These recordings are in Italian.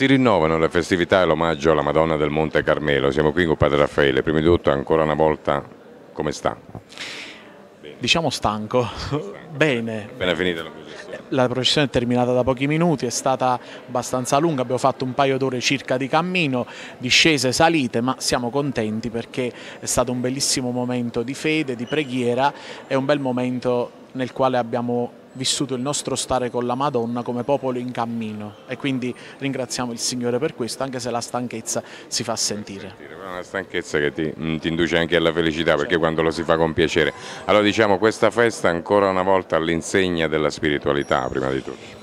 Si rinnovano le festività e l'omaggio alla Madonna del Monte Carmelo. Siamo qui con Padre Raffaele. Prima di tutto, ancora una volta, come sta? Diciamo stanco. Bene. Appena finita la processione. La processione è terminata da pochi minuti, è stata abbastanza lunga, abbiamo fatto un paio d'ore circa di cammino, discese e salite, ma siamo contenti perché è stato un bellissimo momento di fede, di preghiera e un bel momento nel quale abbiamo vissuto il nostro stare con la Madonna come popolo in cammino e quindi ringraziamo il Signore per questo anche se la stanchezza si fa sentire. È una stanchezza che ti, mm, ti induce anche alla felicità perché quando lo si fa con piacere. Allora diciamo questa festa ancora una volta all'insegna della spiritualità prima di tutto.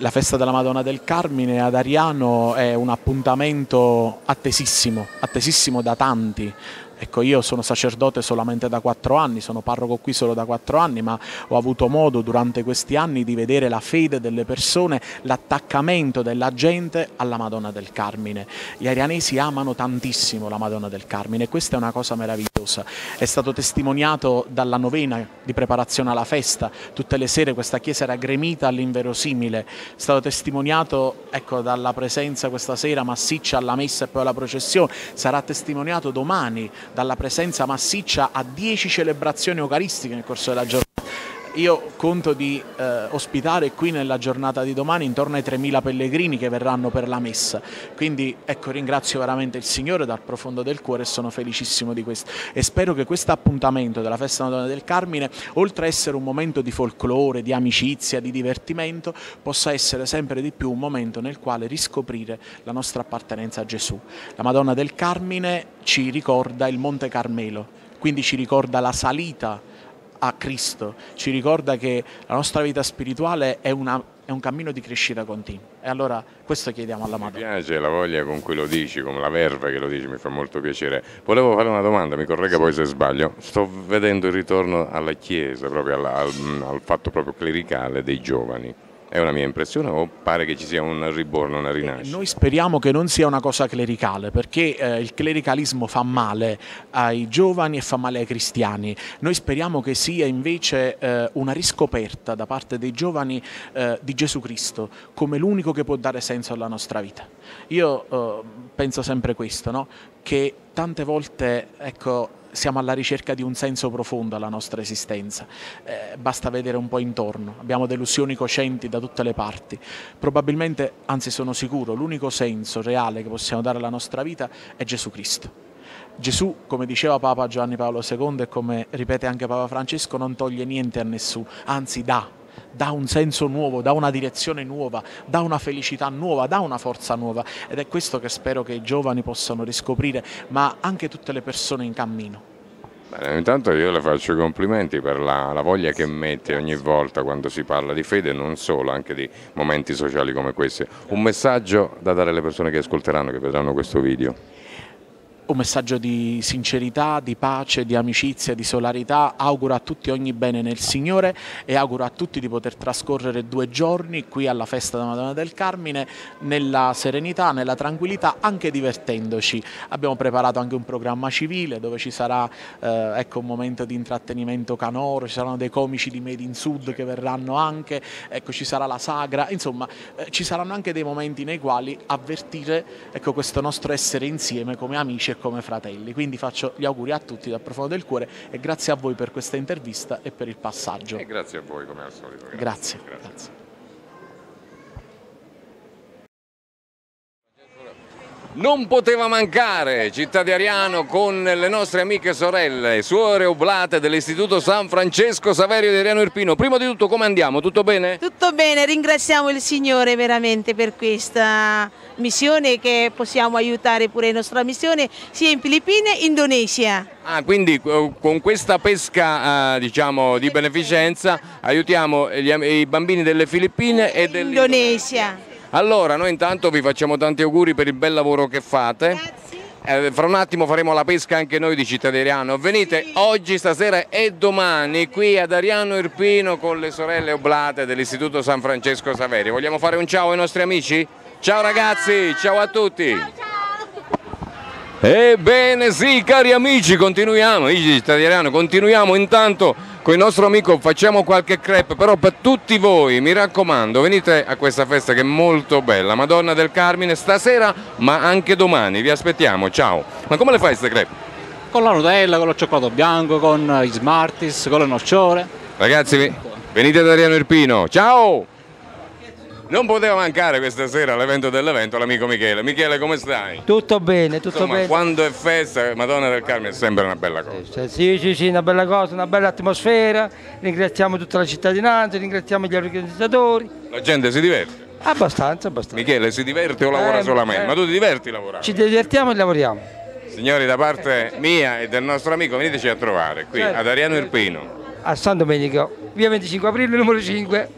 La festa della Madonna del Carmine ad Ariano è un appuntamento attesissimo, attesissimo da tanti, Ecco, io sono sacerdote solamente da quattro anni, sono parroco qui solo da quattro anni, ma ho avuto modo durante questi anni di vedere la fede delle persone, l'attaccamento della gente alla Madonna del Carmine. Gli arianesi amano tantissimo la Madonna del Carmine e questa è una cosa meravigliosa. È stato testimoniato dalla novena di preparazione alla festa, tutte le sere questa chiesa era gremita all'inverosimile, è stato testimoniato ecco, dalla presenza questa sera massiccia alla messa e poi alla processione, sarà testimoniato domani dalla presenza massiccia a 10 celebrazioni eucaristiche nel corso della giornata. Io conto di eh, ospitare qui nella giornata di domani intorno ai 3.000 pellegrini che verranno per la messa, quindi ecco ringrazio veramente il Signore dal profondo del cuore e sono felicissimo di questo e spero che questo appuntamento della festa Madonna del Carmine, oltre a essere un momento di folklore, di amicizia, di divertimento, possa essere sempre di più un momento nel quale riscoprire la nostra appartenenza a Gesù. La Madonna del Carmine ci ricorda il Monte Carmelo, quindi ci ricorda la salita a Cristo, ci ricorda che la nostra vita spirituale è, una, è un cammino di crescita continua. E allora questo chiediamo alla Madonna. Mi piace la voglia con cui lo dici, come la verve che lo dici, mi fa molto piacere. Volevo fare una domanda, mi corregga sì. poi se sbaglio. Sto vedendo il ritorno alla Chiesa, proprio alla, al, al fatto proprio clericale dei giovani. È una mia impressione o pare che ci sia un riborno, una rinascita? Noi speriamo che non sia una cosa clericale perché eh, il clericalismo fa male ai giovani e fa male ai cristiani. Noi speriamo che sia invece eh, una riscoperta da parte dei giovani eh, di Gesù Cristo come l'unico che può dare senso alla nostra vita. Io eh, penso sempre questo, no? che tante volte ecco, siamo alla ricerca di un senso profondo alla nostra esistenza, eh, basta vedere un po' intorno, abbiamo delusioni cocenti da tutte le parti, probabilmente, anzi sono sicuro, l'unico senso reale che possiamo dare alla nostra vita è Gesù Cristo. Gesù, come diceva Papa Giovanni Paolo II e come ripete anche Papa Francesco, non toglie niente a nessuno, anzi dà, dà un senso nuovo, dà una direzione nuova, dà una felicità nuova, dà una forza nuova ed è questo che spero che i giovani possano riscoprire, ma anche tutte le persone in cammino. Bene, intanto io le faccio i complimenti per la, la, voglia che mette ogni volta quando si parla di fede, non solo, anche di momenti sociali come questi. Un messaggio da dare alle persone che ascolteranno, che vedranno questo video un messaggio di sincerità, di pace, di amicizia, di solarità. Auguro a tutti ogni bene nel Signore e auguro a tutti di poter trascorrere due giorni qui alla festa della Madonna del Carmine nella serenità, nella tranquillità, anche divertendoci. Abbiamo preparato anche un programma civile dove ci sarà eh, ecco, un momento di intrattenimento canoro, ci saranno dei comici di Made in Sud che verranno anche, ecco, ci sarà la sagra, insomma eh, ci saranno anche dei momenti nei quali avvertire ecco, questo nostro essere insieme come amici e come fratelli. Quindi faccio gli auguri a tutti dal profondo del cuore e grazie a voi per questa intervista e per il passaggio. E grazie a voi come al solito. Grazie. grazie. grazie. Non poteva mancare Città di Ariano con le nostre amiche sorelle, suore oblate dell'Istituto San Francesco Saverio di Ariano Irpino. Prima di tutto come andiamo? Tutto bene? Tutto bene, ringraziamo il Signore veramente per questa missione che possiamo aiutare pure la nostra missione sia in Filippine che in Indonesia. Ah, quindi eh, con questa pesca eh, diciamo, di beneficenza aiutiamo gli, i bambini delle Filippine e dell'Indonesia. Allora, noi intanto vi facciamo tanti auguri per il bel lavoro che fate. Grazie. Eh, fra un attimo faremo la pesca anche noi di Ariano. Venite sì. oggi, stasera e domani qui ad Ariano Irpino con le sorelle oblate dell'Istituto San Francesco Saverio. Vogliamo fare un ciao ai nostri amici? Ciao ragazzi, ciao a tutti. Ciao, ciao. Ebbene sì, cari amici, continuiamo, amici di Ariano, continuiamo intanto con il nostro amico facciamo qualche crepe, però per tutti voi mi raccomando venite a questa festa che è molto bella, Madonna del Carmine stasera ma anche domani, vi aspettiamo, ciao. Ma come le fai queste crepe? Con la Nutella, con lo cioccolato bianco, con i Smarties, con le nocciole. Ragazzi venite da Ariano Irpino, ciao! Non poteva mancare questa sera all'evento dell'evento l'amico Michele. Michele, come stai? Tutto bene, tutto Insomma, bene. quando è festa, Madonna del Carmine è sempre una bella cosa. Sì, sì, sì, una bella cosa, una bella atmosfera. Ringraziamo tutta la cittadinanza, ringraziamo gli organizzatori. La gente si diverte? Abbastanza, abbastanza. Michele si diverte o lavora Eh, solamente? eh. Ma tu ti diverti lavorando? Ci divertiamo e lavoriamo. Signori, da parte mia e del nostro amico, veniteci a trovare qui Certo. ad Ariano Irpino. A San Domenico, via 25 aprile, numero 5.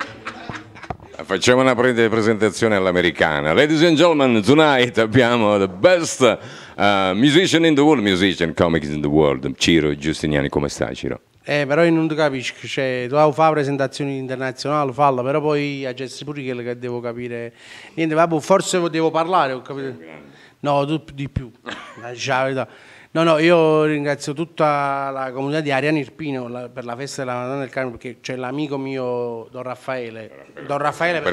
Facciamo una pre- presentazione all'americana. Ladies and gentlemen, tonight abbiamo the best uh, musician in the world, musician, comics in the world. Ciro Giustiniani, come stai Ciro? Eh, però io non ti capisco, cioè, tu fai presentazioni internazionali, falla, però poi a Jesse pure quello che devo capire. Niente, vabbè, forse devo parlare, ho capito. No, tu di più, No, no, io ringrazio tutta la comunità di Ariano Irpino la- per la festa della Madonna del Carmine, perché c'è l'amico mio Don Raffaele, Don Raffaele, però-.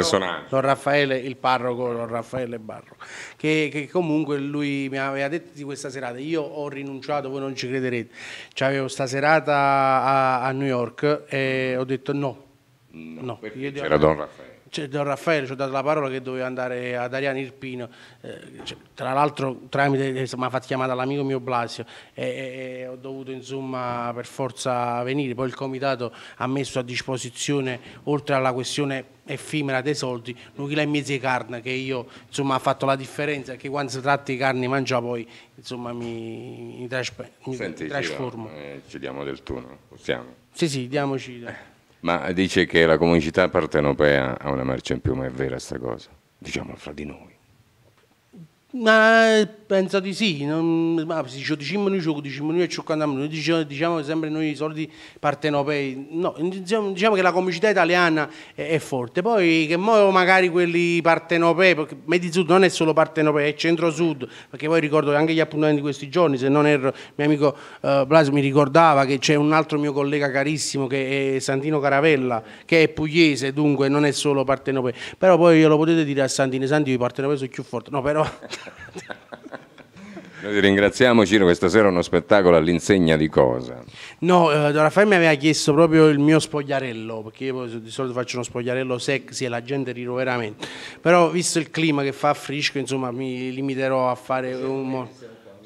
Don Raffaele, il parroco, Don Raffaele Barro, che, che comunque lui mi aveva detto di questa serata, io ho rinunciato, voi non ci crederete, c'avevo sta serata a, a New York e ho detto no, no, devo- C'era Don Raffaele. Cioè, Don Raffaele ci ho dato la parola che doveva andare ad Ariano Irpino, eh, cioè, tra l'altro tramite, eh, mi ha fatto chiamare l'amico mio Blasio e, e- ho dovuto insomma per forza venire, poi il comitato ha messo a disposizione oltre alla questione effimera dei soldi, un chilo e mezzo di carne che io insomma ha fatto la differenza che quando si tratta di carne mangia poi insomma mi, mi, mi Senti, Ciro, trasformo. eh, ci diamo del tu, no? Possiamo? Sì sì, diamoci. Ma dice che la comunità partenopea ha una marcia in più, ma è vera sta cosa? Diciamo fra di noi. Ma penso di sì, non, ma ci diciamo noi, ci diciamo noi e 50 minuti, diciamo, diciamo sempre noi i soldi partenopei, no, diciamo, diciamo che la comicità italiana è, è forte, poi che mo magari quelli partenopei, perché Medi Sud non è solo partenopei, è centro-sud, perché poi ricordo che anche gli appuntamenti di questi giorni, se non erro, mio amico eh, Blasio mi ricordava che c'è un altro mio collega carissimo che è Santino Caravella, che è pugliese, dunque non è solo partenopei, però poi glielo potete dire a Santino, Santino i partenopei sono più forti, no però... Noi ti ringraziamo Ciro, questa sera è uno spettacolo all'insegna di cosa? No, eh, Don Raffaele mi aveva chiesto proprio il mio spogliarello, perché io di solito faccio uno spogliarello sexy e la gente ride veramente. Però visto il clima che fa fresco, insomma, mi limiterò a fare un...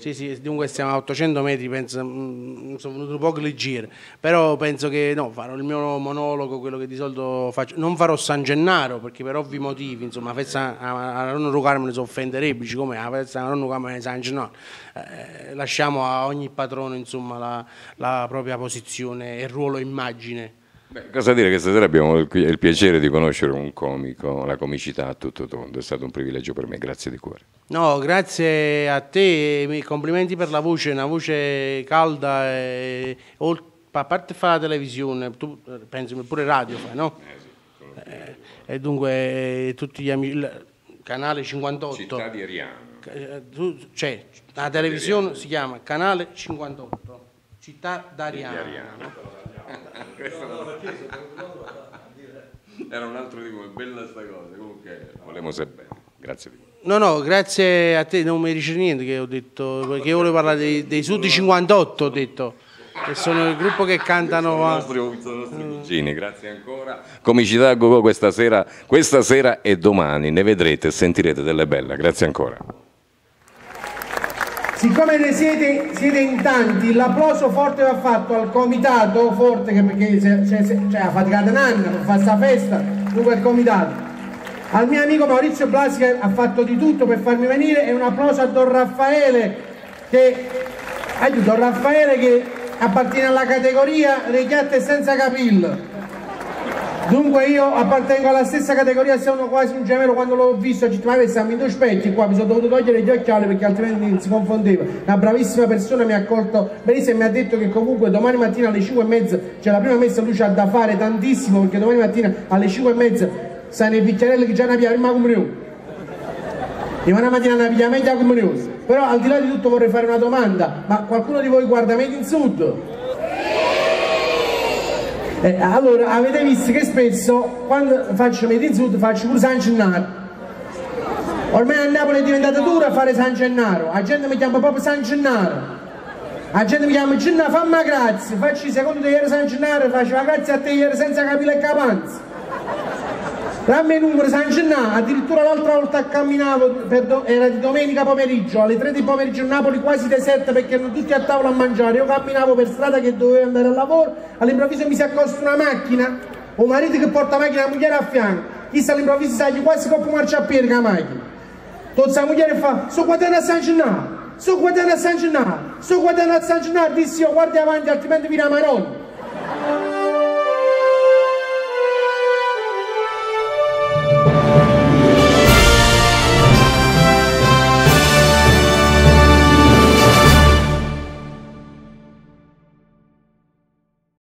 Sì, sì, dunque stiamo a 800 metri, penso, mm, sono venuto un po' leggero, però penso che no, farò il mio monologo, quello che di solito faccio. Non farò San Gennaro, perché per ovvi motivi, insomma, a, a non Carmine si offenderebbe, siccome a non Carmine San Gennaro. Eh, lasciamo a ogni patrono, insomma, la, la propria posizione e ruolo immagine. Beh, cosa dire che stasera abbiamo il, il piacere di conoscere un comico, la comicità a tutto tondo, è stato un privilegio per me, grazie di cuore. No, grazie a te, complimenti per la voce, una voce calda, e, a parte fa la televisione, tu eh, pensi pure radio fai, no? Eh, e dunque eh, tutti gli amici, il canale 58, di Ariano. eh, c'è, la televisione si chiama Canale 58, Città d'Ariano. Era un altro di voi, bella sta cosa, comunque volevamo se bene, grazie di cuore. No, no, grazie a te, non mi dice niente che ho detto, perché io volevo parlare dei, dei Sud 58, ho detto, che sono il gruppo che cantano... Sono i nostri, sono i nostri vicini, grazie ancora. Comicità a Gogo questa sera, questa sera e domani, ne vedrete e sentirete delle belle, grazie ancora. Siccome ne siete, siete in tanti, l'applauso forte va fatto al comitato forte che perché se- cioè, ha faticato un anno per fare questa festa, dunque il comitato. Al mio amico Maurizio Blasi che ha fatto di tutto per farmi venire e un applauso a Don Raffaele che, aiuto, Don Raffaele che appartiene alla categoria dei chiatte senza capillo. Dunque io appartengo alla stessa categoria, siamo quasi un gemelo quando l'ho visto, detto ma siamo in due specchi qua, mi sono dovuto togliere gli occhiali perché altrimenti si confondeva. Una bravissima persona mi ha accolto benissimo e mi ha detto che comunque domani mattina alle 5 e mezza c'è la prima messa, lui c'ha da fare tantissimo perché domani mattina alle 5 e mezza sta nei picchiarelli che già abbiamo prima comunione. Domani mattina ne abbiamo meglio comunione. Però al di là di tutto vorrei fare una domanda, ma qualcuno di voi guarda Made in Sud? Eh, allora, avete visto che spesso quando faccio Made Sud faccio pure San Gennaro. Ormai a Napoli è diventata dura fare San Gennaro, la gente mi chiama proprio San Gennaro. La gente mi chiama Ginna, fammi grazie, faccio il secondo di ieri San Gennaro, faccio grazie a te ieri senza capire il capanza. Il numero San Gennaro, addirittura l'altra volta camminavo, era di domenica pomeriggio, alle 3 di pomeriggio a Napoli quasi deserta perché erano tutti a tavola a mangiare, io camminavo per strada che dovevo andare al lavoro, all'improvviso mi si accosta una macchina, un marito che porta macchina, la moglie a fianco, chissà all'improvviso sa quasi coppo marcia a piedi la macchina. Tutta la moglie fa, sto guardando a San Gennaro, sto guardando a San Gennaro, sto guardando a San Gennaro, dissi io guardi avanti altrimenti vi la maronna.